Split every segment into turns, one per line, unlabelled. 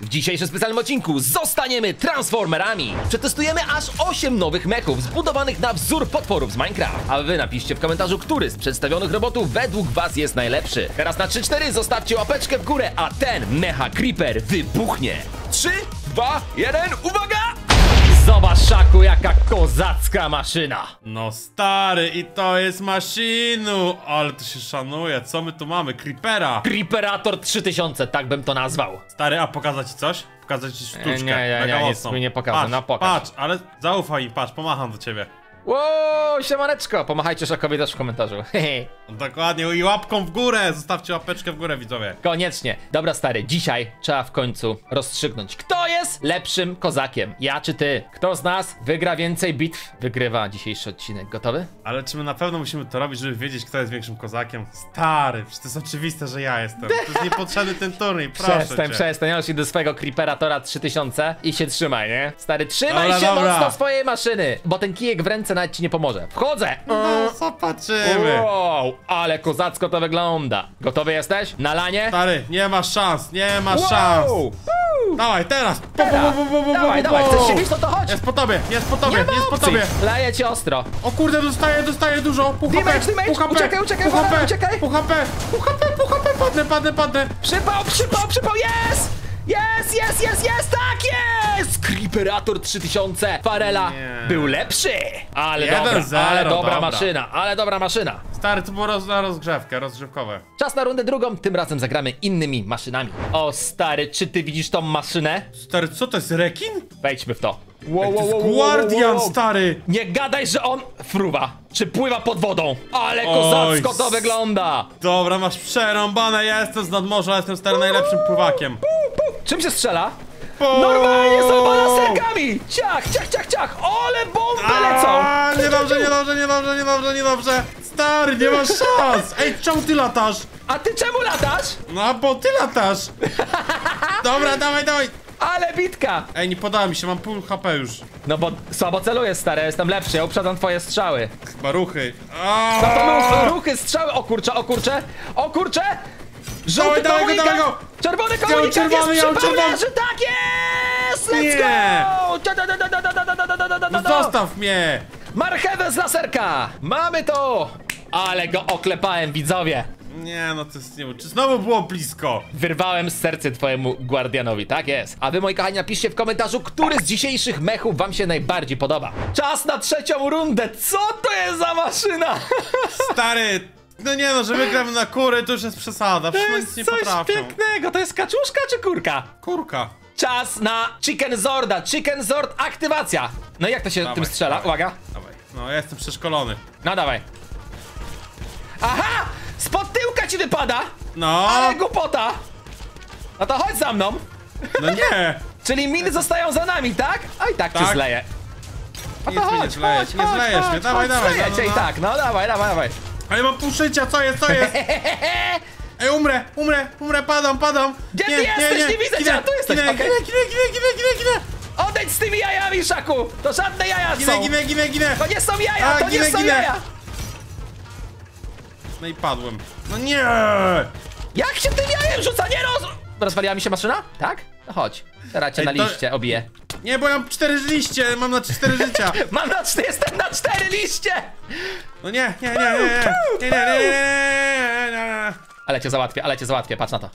W dzisiejszym specjalnym odcinku zostaniemy Transformerami. Przetestujemy aż 8 nowych mechów zbudowanych na wzór potworów z Minecraft. A wy napiszcie w komentarzu, który z przedstawionych robotów według was jest najlepszy. Teraz na 3-4 zostawcie łapeczkę w górę, a ten Mecha Creeper wybuchnie. 3, 2, 1, uwaga! Szaku, jaka kozacka maszyna.
No stary, i to jest maszynu! Ale to się szanuje, co my tu mamy? Creepera!
Creeperator 3000, tak bym to nazwał.
Stary, a pokazać ci coś? Pokazać ci sztuczkę.
nie, nie, nie, nic mi nie pokaże,
patrz,
no pokaż.
Patrz, ale zaufaj mi, patrz, pomacham do ciebie.
Wow, siemaneczko, pomachajcie Szakowi też w komentarzu.
Dokładnie, i łapką w górę! Zostawcie łapeczkę w górę, widzowie.
Koniecznie. Dobra, stary, dzisiaj trzeba w końcu rozstrzygnąć, kto jest lepszym kozakiem. Ja czy ty? Kto z nas wygra więcej bitw? Wygrywa dzisiejszy odcinek. Gotowy?
Ale czy my na pewno musimy to robić, żeby wiedzieć, kto jest większym kozakiem? Stary, przecież to jest oczywiste, że ja jestem. To jest niepotrzebny ten turniej, proszę
Przestań,
cię.
przestań. Ja do swojego Creeperatora 3000 i się trzymaj, nie? Stary, trzymaj
Dobra,
się
dobra.
mocno swojej maszyny, bo ten kijek w ręce nawet ci nie pomoże. Wchodzę!
No, zobaczymy.
Wow, ale kozacko to wygląda. Gotowy jesteś? Na lanie?
Stary, nie masz szans, nie masz szans.
Wow!
Dawaj, teraz! Po, po, po, po,
Dawaj, dawaj, chcesz się bić, no to chodź!
Jest po tobie, jest po tobie,
Nie ma
jest po tobie!
Leję ci ostro.
O kurde, dostaję, dostaję dużo! Pół
Damage,
HP,
damage,
pół HP,
uciekaj, uciekaj, uwaga,
HP,
uciekaj.
Pół HP, HP, padnę, padnę, padnę!
Przypał, przypał, przypał, jest! Jest, jest, jest, jest, tak jest! Creeperator 3000 Farela
Nie.
był lepszy! Ale
Jeden
dobra,
zero,
ale dobra,
dobra.
maszyna, ale dobra maszyna.
Stary, to było roz, na rozgrzewkę, rozgrzewkowe.
Czas na rundę drugą, tym razem zagramy innymi maszynami. O stary, czy ty widzisz tą maszynę?
Stary, co to jest, rekin?
Wejdźmy w to. Wow,
to jest Guardian, stary!
Nie gadaj, że on fruwa, czy pływa pod wodą. Ale kozacko
Oj,
to
s-
wygląda.
Dobra, masz przerąbane, ja jestem z nadmorza, jestem stary najlepszym pływakiem.
Czym się strzela?
Po-
Normalnie z oboma serkami! Ciach, ciach, ciach, ciach! Ole bomby lecą!
A, Niedobrze, niedobrze, niedobrze, niedobrze, niedobrze! Stary, nie masz szans! Ej, czemu ty latasz?
A ty czemu latasz?
No, bo ty latasz! Dobra, dawaj, dawaj!
Ale bitka!
Ej, nie podoba mi się, mam pół HP już.
No bo słabo celuję, stary, jestem lepszy, ja uprzedzam twoje strzały.
Chyba ruchy.
No to ruchy, strzały, o kurcze, o kurcze, o kurcze!
Dawaj,
Żółty
dawaj go,
komunikat!
dawaj go!
Czerwony komunikat ja
czerwony,
jest przy
czerwony.
tak jest! Let's
nie.
go!
No zostaw mnie!
Marchewę z laserka! Mamy to! Ale go oklepałem, widzowie!
Nie, no to jest nie Czy znowu było blisko?
Wyrwałem serce twojemu Guardianowi, tak jest. A wy, moi kochani, napiszcie w komentarzu, który z dzisiejszych mechów wam się najbardziej podoba. Czas na trzecią rundę. Co to jest za maszyna?
Stary, no nie no, że wygram na kury, to już jest przesada.
To jest
nie
coś
potrafią.
pięknego, to jest kaczuszka czy kurka?
Kurka.
Czas na Chicken Zorda, Chicken Zord aktywacja. No i jak to się
Dawaj,
tym strzela?
dawaj.
Uwaga.
Dawaj. No, ja jestem przeszkolony.
No dawaj. Aha! Spod tyłka ci wypada!
No!
Ale głupota! No to chodź za mną.
No nie!
Czyli miny zostają za nami, tak? Oj, tak, cię
Tak.
zleję. No
Nic mnie nie zlejesz, nie zlejesz mnie. Dawaj, dawaj,
zleję
no,
cię
no,
i
no.
tak, no dawaj, dawaj, dawaj.
Ale mam pół życia, co jest, co jest? Ej, umrę, umrę, umrę, padam, padam!
Gdzie ty jesteś? Nie widzę cię, a tu jesteś,
Ginę, ginę, ginę, ginę, ginę, ginę, ginę!
Odejdź z tymi jajami, Szaku! To żadne jaja
Ginę,
są!
ginę, ginę, ginę!
To nie są jaja,
A,
to nie
ginę,
są
ginę.
jaja!
No i padłem. No nie!
Jak się tym jajem rzuca? Nie roz... Rozwaliła mi się maszyna? Tak? No chodź.
Ej,
na
to-
liście obiję.
Nie, bo ja mam cztery liście, mam na cztery życia.
Mam na cztery, jestem na cztery liście!
No nie, nie, nie, nie, nie, nie, nie, nie, nie, nie, nie, nie.
Ale cię załatwię, ale cię załatwię, patrz na to.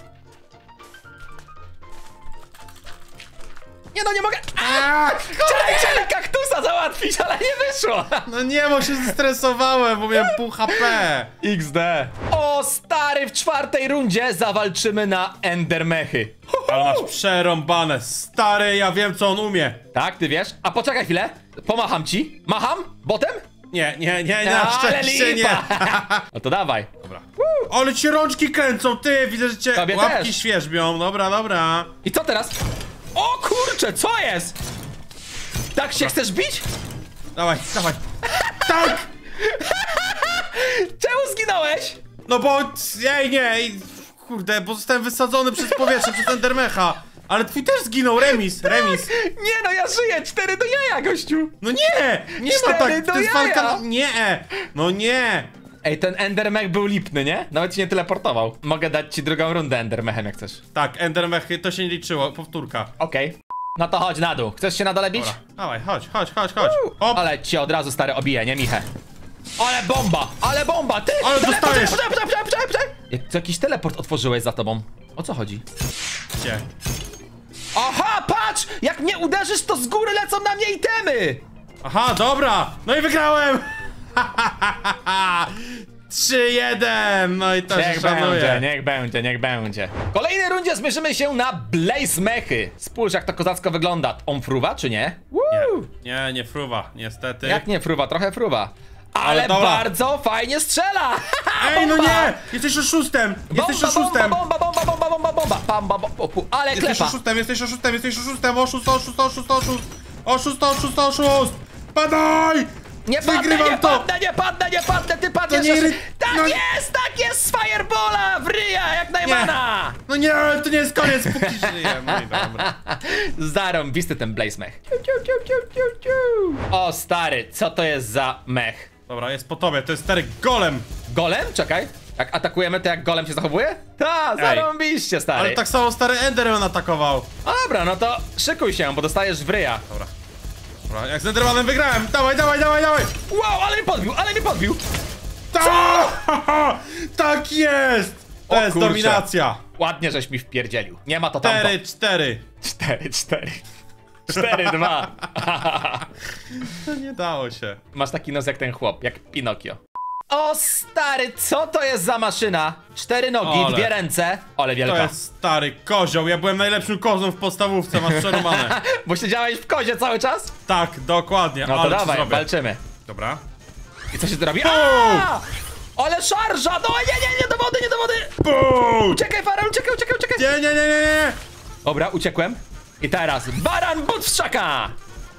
Nie no, nie mogę!
A,
Chciałem cię kaktusa załatwić, ale nie wyszło!
No nie, bo się zestresowałem, bo miałem pół HP.
XD. O stary, w czwartej rundzie zawalczymy na Endermechy.
Ale masz przerąbane. Stary, ja wiem co on umie.
Tak, ty wiesz? A poczekaj chwilę. Pomacham ci. Macham? Botem?
Nie, nie, nie, na
Ale
szczęście nie.
lipa. No to dawaj.
Dobra. Ale ci rączki kręcą, ty, widzę, że cię
Tobie
łapki
też.
świeżbią. Dobra, dobra.
I co teraz? O kurczę, co jest? Tak się chcesz bić?
Dawaj, dawaj. Tak!
Czemu zginąłeś?
No bo, ej, nie, kurde, bo zostałem wysadzony przez powietrze, przez Endermecha. Ale twój też zginął, remis, remis.
Nie no, ja żyję, cztery do jaja, gościu.
No nie, nie ma
Cztery
tak,
do
to jest
jaja.
walka, na- nie, no nie.
Ej, ten Endermech był lipny, nie? Nawet ci nie teleportował. Mogę dać ci drugą rundę Endermechem, jak chcesz.
Tak, Endermech to się nie liczyło, powtórka.
Okej. No to chodź na dół. Chcesz się na dole bić?
Dobra, dawaj, chodź, chodź, chodź, chodź. Hop,
Ale cię od razu stary obije, nie Michę? Ale bomba! Ale bomba! Ty!
Ale
Tele-
dostajesz!
Poczekaj! Jak co jakiś teleport otworzyłeś za tobą? O co chodzi?
gdzie?
Aha, patrz! Jak mnie uderzysz, to z góry lecą na mnie itemy!
Aha, dobra! No i wygrałem! 3-1! No i to się
Niech będzie,
szanuje.
niech będzie, niech będzie. W kolejnej rundzie zmierzymy się na Blaze Mechy. Spójrz jak to kozacko wygląda. On fruwa, czy nie? Woo!
Nie, nie fruwa, niestety.
Jak nie fruwa? Trochę fruwa. Ale,
dobra.
bardzo fajnie strzela!
Ej, no nie! Jesteś oszustem! Jesteś
Bomba,
oszustem!
Bomba, bomba, bomba, bomba, bomba, bomba, bomba, ale
Jesteś
klepa.
oszustem, jesteś oszustem, jesteś oszustem! Oszust, oszust, oszust, oszust! Oszust, oszust, oszust! Padaj!
Nie padnę, nie
to!
padnę, nie padnę, nie padnę, ty padniesz.
nie ry-
Tak
no-
jest, tak jest, z Firebola w ryja, jak najmana.
No nie, to nie jest koniec, póki żyję. No i dobra.
Zarąbisty ten Blaze Mech. O stary, co to jest za mech?
Dobra, jest po tobie, to jest stary golem!
Golem? Czekaj. Jak atakujemy, to jak golem się zachowuje? Ta, zarąbiście, stary.
Ale tak samo stary Enderman atakował.
A dobra, no to szykuj się, bo dostajesz w ryja.
Dobra. Dobra, jak z Endermanem wygrałem! Dawaj, dawaj, dawaj, dawaj!
Wow, ale mi podbił, ale mi podbił.
Ta! Tak jest! To
O
jest
kurczę.
dominacja!
Ładnie, żeś mi wpierdzielił. Nie ma to tamto.
4, 4.
4, 4. 4, 2.
To nie dało się.
Masz taki nos jak ten chłop, jak Pinokio. O stary, co to jest za maszyna? Cztery nogi,
Ole.
dwie ręce. Ale
To
wielka.
jest stary kozioł. Ja byłem najlepszym kozłem w podstawówce, masz przeromane.
Bo siedziałeś w kozie cały czas?
Tak, dokładnie.
No to
ale ci
dawaj,
zrobię.
walczymy.
Dobra.
I co się tu robi? Ale szarża! No nie, nie, nie do wody, nie do wody!
Bum!
Uciekaj, Farel, uciekaj, uciekaj, uciekaj!
Nie, nie, nie, nie, nie!
Dobra, uciekłem. I teraz baran butrzaka!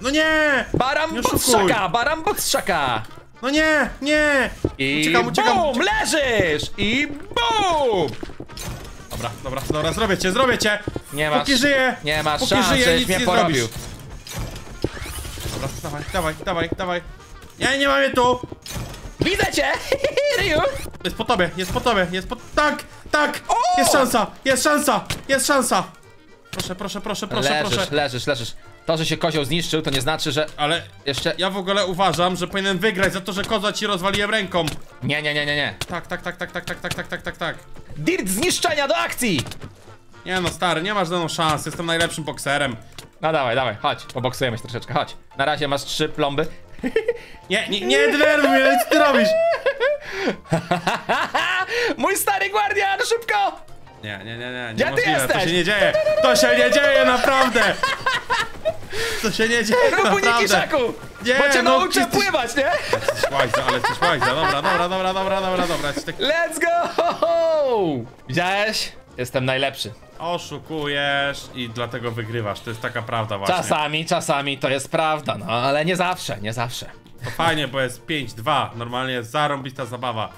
No nie!
Baran
Nie
butrzaka, baran butrzaka!
No nie, nie!
I
Uciekam, uciekam.
bum, leżysz! I bum!
Dobra, dobra, dobra, zrobię cię, zrobię cię!
Nie masz,
Póki żyję!
nie masz
Póki
szans,
żyję, nic nie
porobił.
zrobisz. Dobra, dawaj, dawaj, dawaj, dawaj. Nie, nie mam je tu!
Widzę cię! Ryu!
Jest po tobie, jest po tobie, jest po... Tak, tak!
O!
Jest szansa, jest szansa, jest szansa! Proszę, proszę, proszę, proszę,
leżysz,
proszę.
leżysz, leżysz. To, że się kozioł zniszczył, to nie znaczy, że
Ale
jeszcze...
ja w ogóle uważam, że powinien wygrać za to, że koza ci rozwaliłem ręką.
Nie, nie, nie, nie, nie.
Tak, tak, tak, tak, tak, tak, tak, tak, tak, tak, tak.
Dirt zniszczenia do akcji!
Nie no, stary, nie masz mną szans, jestem najlepszym bokserem.
No dawaj, dawaj, chodź, poboksujemy się troszeczkę, chodź. Na razie masz trzy plomby.
Nie, nie, nie denerwuj mnie, co ty robisz?
Mój stary guardian, szybko!
Nie, nie, nie, nie,
Gdzie ty
niemożliwe, to
jesteś?
się nie dzieje, to się nie dzieje, naprawdę! To się nie dzieje,
Rób uniki! Szaku!
Nie,
Bo cię
no,
nauczę
jesteś-
pływać, nie?
Jesteś ale jesteś łaźza, dobra, dobra, dobra, dobra, dobra, dobra, jesteś tak...
Let's go! Widziałeś? Jestem najlepszy.
Oszukujesz i dlatego wygrywasz, to jest taka prawda właśnie.
Czasami, czasami to jest prawda, no ale nie zawsze, nie zawsze.
To fajnie, bo jest 5-2, normalnie jest zarąbista zabawa.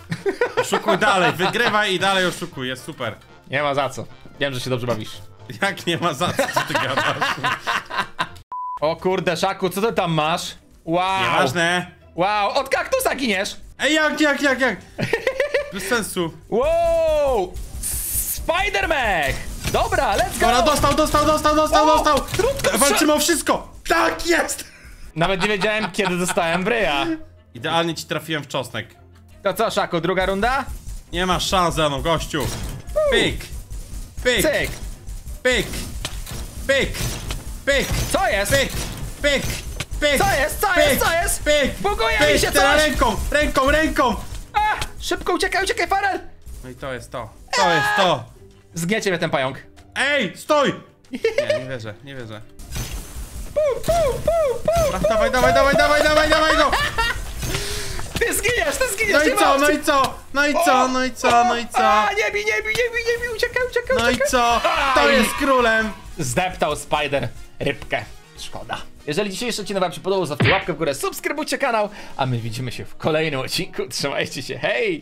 Oszukuj dalej, wygrywaj i dalej oszukuj, jest super.
Nie ma za co. Wiem, że się dobrze bawisz.
Jak nie ma za co, co ty gadasz?
O kurde, Szaku, co ty tam masz? Wow!
Nieważne.
Wow, od kaktusa giniesz!
Ej, jak, jak, jak, jak? Bez sensu.
Wow! Spider-Man! Dobra, let's go!
Dobra, dostał, dostał, dostał, dostał, dostał!
trudno,
Walczymy o wszystko! Tak jest!
Nawet nie wiedziałem, kiedy dostałem bryja.
Idealnie ci trafiłem w czosnek.
To co, Szaku, druga runda?
Nie masz szans ze mną, gościu. Pyk! Pyk!
Cyk!
Pyk! Pyk! Pyk!
Co jest?
Pyk! Pyk! Pyk!
Co jest? Co jest? Co jest?
Pyk!
Buguje
pyk,
mi się
teraz
coś!
ręką! Ręką, ręką!
A, szybko uciekaj, uciekaj, Farel!
No i to jest to. To jest to.
Zgniecie mnie ten pająk.
Ej, stój! Nie, nie wierzę, nie wierzę.
Pum, pum, pum, pum.
Dawaj, dawaj, dawaj, dawaj, dawaj, dawaj go!
Ty zginiesz, ty zginiesz!
No i co, no i co? No i co, no i co, no i co?
A, nie bij, nie bij, nie bij, nie bij, uciekaj, uciekaj,
No i co? To jest królem!
Zdeptał Spider rybkę. Szkoda. Jeżeli dzisiejszy odcinek wam się podobał, zostawcie łapkę w górę, subskrybujcie kanał, a my widzimy się w kolejnym odcinku. Trzymajcie się, hej!